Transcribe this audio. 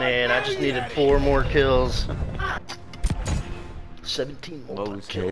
Man, I just needed four more kills. 17 more kills.